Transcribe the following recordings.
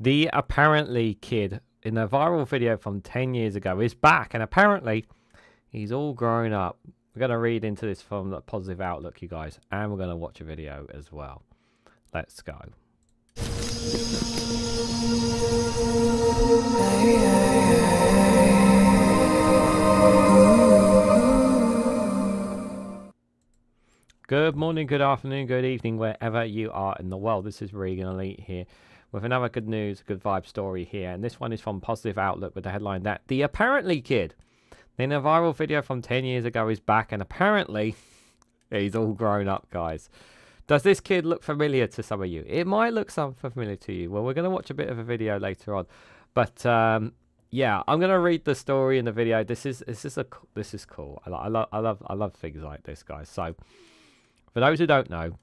The apparently kid in a viral video from 10 years ago is back, and apparently he's all grown up. We're going to read into this from the positive outlook, you guys, and we're going to watch a video as well. Let's go. Morning, good afternoon, good evening, wherever you are in the world. This is Regan Elite here with another good news, good vibe story here. And this one is from Positive Outlook with the headline that the apparently kid in a viral video from 10 years ago is back and apparently he's all grown up, guys. Does this kid look familiar to some of you? It might look some familiar to you. Well, we're going to watch a bit of a video later on. But um, yeah, I'm going to read the story in the video. This is this is a this is cool. I, I love I love I love things like this, guys. So, for those who don't know,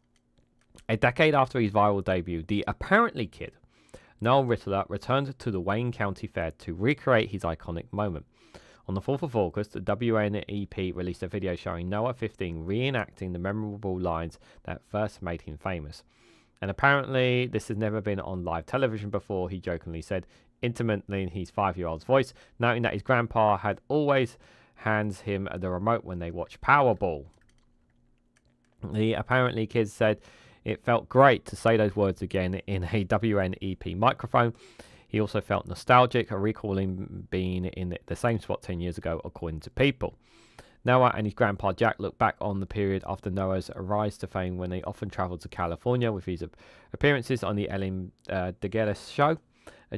a decade after his viral debut, the apparently kid, Noah Ritter, returned to the Wayne County Fair to recreate his iconic moment. On the 4th of August, the WNEP released a video showing Noah 15 reenacting the memorable lines that first made him famous. And apparently, this has never been on live television before, he jokingly said, intimately in his five year old's voice, noting that his grandpa had always hands him the remote when they watch Powerball. The apparently kid said it felt great to say those words again in a WNEP microphone. He also felt nostalgic, recalling being in the same spot 10 years ago, according to people. Noah and his grandpa Jack look back on the period after Noah's rise to fame when they often traveled to California with his appearances on the Ellen uh, show.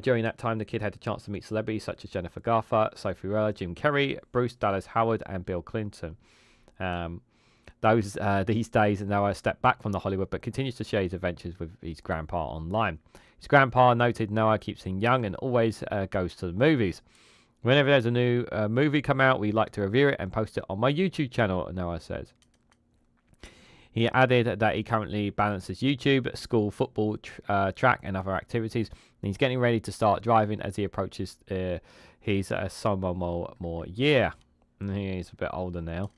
During that time, the kid had a chance to meet celebrities such as Jennifer Garner, Sophie Rella, Jim Carrey, Bruce Dallas Howard, and Bill Clinton. Um, those uh, these days, Noah stepped back from the Hollywood, but continues to share his adventures with his grandpa online. His grandpa noted Noah keeps him young and always uh, goes to the movies. Whenever there's a new uh, movie come out, we like to review it and post it on my YouTube channel, Noah says. He added that he currently balances YouTube, school, football, tr uh, track, and other activities. And he's getting ready to start driving as he approaches uh, his uh, more year. And he's a bit older now.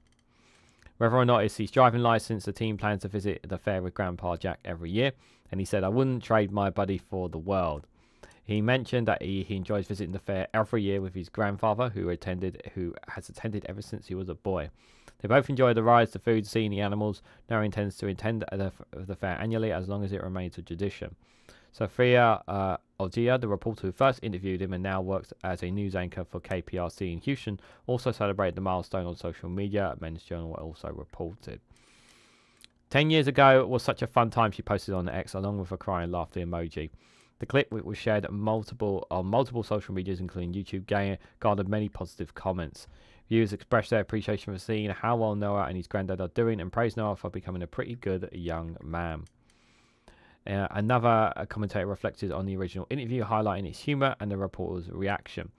Whether or not it's his driving license, the team plans to visit the fair with Grandpa Jack every year. And he said, I wouldn't trade my buddy for the world. He mentioned that he, he enjoys visiting the fair every year with his grandfather, who attended, who has attended ever since he was a boy. They both enjoy the rides, the food, seeing the animals. Noah intends to attend the, the fair annually as long as it remains a tradition. Sophia uh, Ogia, the reporter who first interviewed him and now works as a news anchor for KPRC in Houston, also celebrated the milestone on social media. Men's Journal also reported. Ten years ago it was such a fun time, she posted on X along with a crying laughter emoji. The clip which was shared multiple on multiple social medias, including YouTube, garnered many positive comments. Viewers expressed their appreciation for seeing how well Noah and his granddad are doing and praised Noah for becoming a pretty good young man. Uh, another uh, commentator reflected on the original interview, highlighting its humour and the reporter's reaction.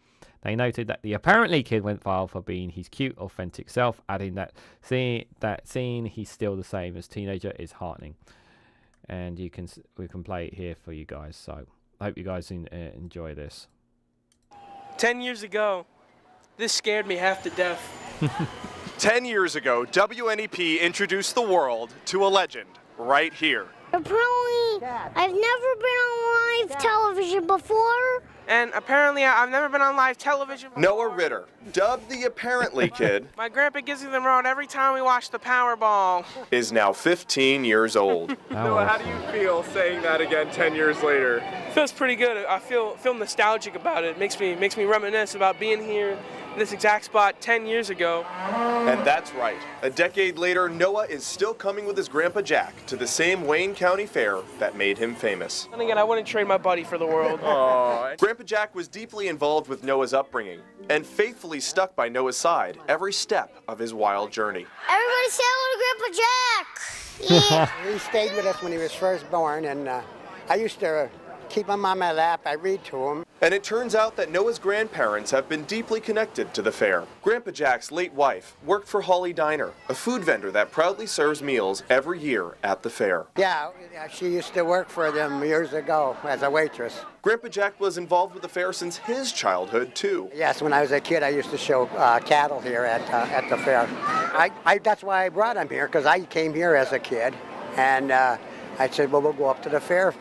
They noted that the apparently kid went viral for being his cute, authentic self, adding that seeing that seeing he's still the same as teenager is heartening. And you can we can play it here for you guys. So I hope you guys in, uh, enjoy this. Ten years ago, this scared me half to death. Ten years ago, WNEP introduced the world to a legend right here Apparently, I've never been on live television before. And apparently, I've never been on live television before. Noah Ritter, dubbed the apparently kid. My grandpa gives me the remote every time we watch the Powerball. Is now 15 years old. Noah, how do you feel saying that again 10 years later? Feels pretty good. I feel feel nostalgic about it. it makes me makes me reminisce about being here this exact spot 10 years ago. And that's right. A decade later, Noah is still coming with his grandpa Jack to the same Wayne County Fair that made him famous. And again, I wouldn't trade my buddy for the world. Grandpa Jack was deeply involved with Noah's upbringing and faithfully stuck by Noah's side every step of his wild journey. Everybody say hello to Grandpa Jack. Yeah. he stayed with us when he was first born, and uh, I used to keep him on my lap. I read to him. And it turns out that Noah's grandparents have been deeply connected to the fair. Grandpa Jack's late wife worked for Holly Diner, a food vendor that proudly serves meals every year at the fair. Yeah, she used to work for them years ago as a waitress. Grandpa Jack was involved with the fair since his childhood, too. Yes, when I was a kid, I used to show uh, cattle here at, uh, at the fair. I, I, that's why I brought him here, because I came here as a kid. And uh, I said, well, we'll go up to the fair,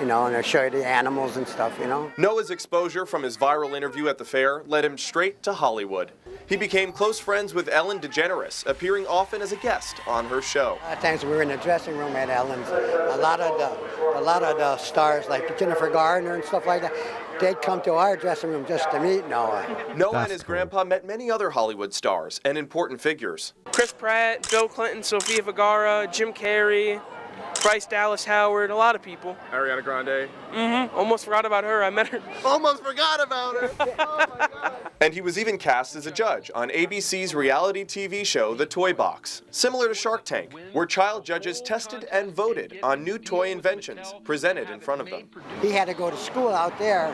you know, and I'll show you the animals and stuff, you know. Noah's exposure from his viral interview at the fair led him straight to Hollywood. He became close friends with Ellen DeGeneres, appearing often as a guest on her show. A lot of times we were in the dressing room at Ellen's. A lot of the, a lot of the stars like Jennifer Gardner and stuff like that, they'd come to our dressing room just to meet Noah. Noah That's and his cool. grandpa met many other Hollywood stars and important figures. Chris Pratt, Bill Clinton, Sofia Vergara, Jim Carrey, Bryce Dallas Howard, a lot of people. Ariana Grande. Mm-hmm. Almost forgot about her. I met her. Almost forgot about her. and he was even cast as a judge on ABC's reality TV show The Toy Box, similar to Shark Tank, where child judges tested and voted on new toy inventions presented in front of them. He had to go to school out there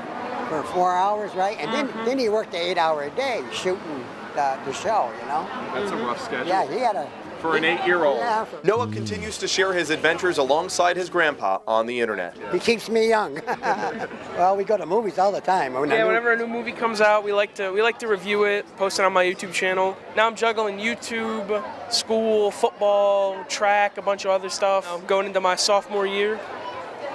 for four hours, right? And then, then he worked an eight hour a day shooting the, the show, you know? That's a rough schedule. Yeah, he had a. For an eight-year-old. Noah continues to share his adventures alongside his grandpa on the internet. he keeps me young. well, we go to movies all the time. When Yeah, knew- whenever a new movie comes out, we like to we like to review it, post it on my YouTube channel. Now I'm juggling YouTube, school, football, track, a bunch of other stuff. I'm going into my sophomore year,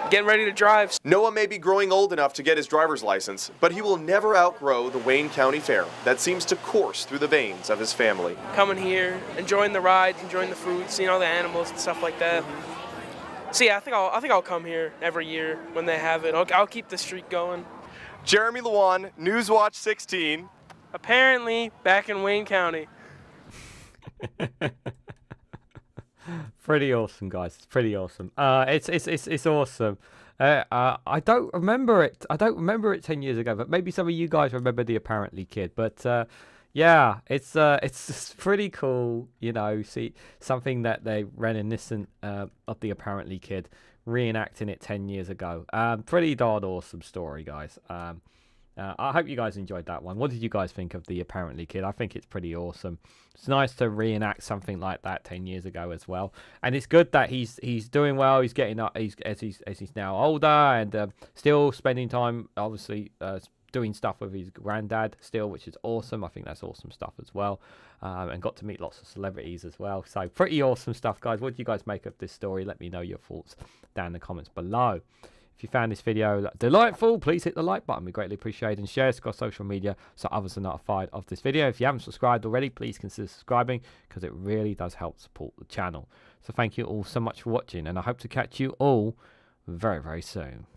getting ready to drive. Noah may be growing old enough to get his driver's license, but he will never outgrow the Wayne County Fair that seems to course through the veins of his family. Coming here, enjoying the rides, enjoying the food, seeing all the animals and stuff like that. Mm-hmm. So yeah, I think I'll I think I'll come here every year when they have it. I'll, I'll keep the streak going. Jeremy Lewan, Newswatch 16. Apparently, back in Wayne County. pretty awesome, guys. It's pretty awesome. Uh, it's it's it's it's awesome. Uh, uh, I don't remember it. I don't remember it ten years ago, but maybe some of you guys remember the apparently kid. But uh, yeah, it's uh, it's pretty cool. You know, see something that they reminiscent uh, of the apparently kid reenacting it ten years ago. Um, pretty darn awesome story, guys. Um, uh, I hope you guys enjoyed that one. What did you guys think of the apparently kid? I think it's pretty awesome. It's nice to reenact something like that ten years ago as well, and it's good that he's he's doing well. He's getting up. He's as he's as he's now older and uh, still spending time, obviously. Uh, Doing stuff with his granddad still, which is awesome. I think that's awesome stuff as well, um, and got to meet lots of celebrities as well. So pretty awesome stuff, guys. What do you guys make of this story? Let me know your thoughts down in the comments below. If you found this video delightful, please hit the like button. We greatly appreciate and share across social media so others are notified of this video. If you haven't subscribed already, please consider subscribing because it really does help support the channel. So thank you all so much for watching and I hope to catch you all very, very soon.